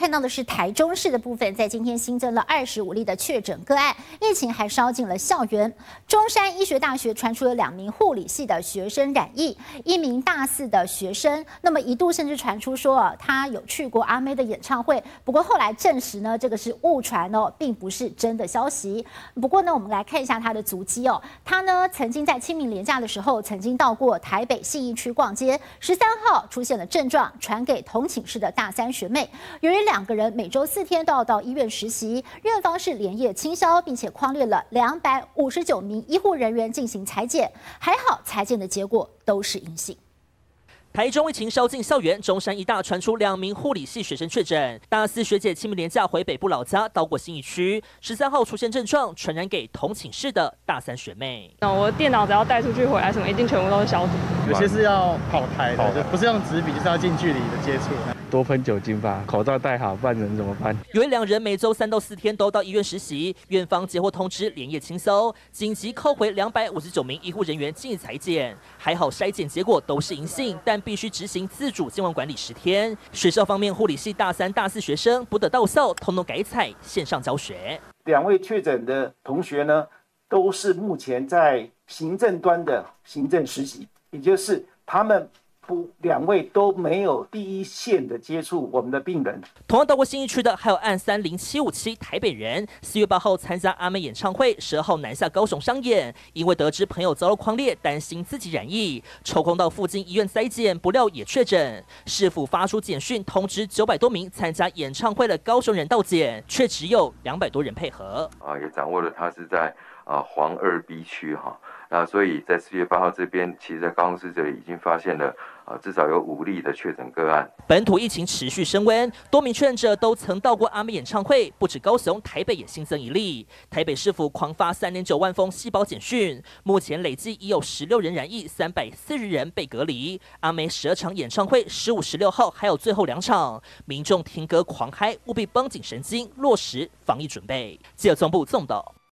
看到的是台中市的部分，在今天新增了二十五例的确诊个案，疫情还烧进了校园。中山医学大学传出了两名护理系的学生染疫，一名大四的学生，那么一度甚至传出说他有去过阿妹的演唱会，不过后来证实呢，这个是误传哦，并不是真的消息。不过呢，我们来看一下他的足迹哦，他呢曾经在清明连假的时候，曾经到过台北信义区逛街，十三号出现了症状，传给同寝室的大三学妹。由于两个人每周四天都要到医院实习，院方是连夜清消，并且框列了两百五十九名医护人员进行裁剪，还好裁剪的结果都是阴性。台中疫情烧进校园，中山医大传出两名护理系学生确诊。大四学姐清明连假回北部老家，到过新义区，十三号出现症状，传染给同寝室的大三学妹。那我电脑只要带出去回来，什么一定全部都是消毒。有些是要跑台的，不是用纸笔，就是要近距离的接触。多喷酒精吧，口罩戴好，不然人怎么办？由于两人每周三到四天都到医院实习，院方接获通知，连夜清搜，紧急扣回两百五十九名医护人员进行裁剪。还好筛检结果都是阴性，但必须执行自主健康管理十天。学校方面，护理系大三、大四学生不得到校，通通改采线上教学。两位确诊的同学呢，都是目前在行政端的行政实习，也就是他们。两位都没有第一线的接触我们的病人。同样到过新一区的还有按三零七五七台北人，四月八号参加阿妹演唱会，十二号南下高雄商演，因为得知朋友遭了狂烈，担心自己染疫，抽空到附近医院筛检，不料也确诊。市府发出简讯通知九百多名参加演唱会的高雄人到检，却只有两百多人配合。啊，也掌握了他是在啊黄二 B 区哈。那所以在四月八号这边，其实在高雄市这里已经发现了啊，至少有五例的确诊个案。本土疫情持续升温，多名确诊者都曾到过阿妹演唱会，不止高雄，台北也新增一例。台北市府狂发三点九万封细胞简讯，目前累计已有十六人染疫，三百四十人被隔离。阿妹十二场演唱会，十五、十六号还有最后两场，民众听歌狂嗨，务必绷紧神经，落实防疫准备。记者总部纵导。